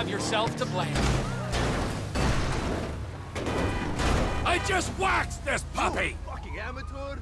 have yourself to blame. I just waxed this puppy! Fucking amateur!